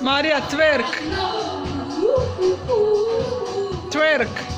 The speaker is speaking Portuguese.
Marija, twerk. Twerk.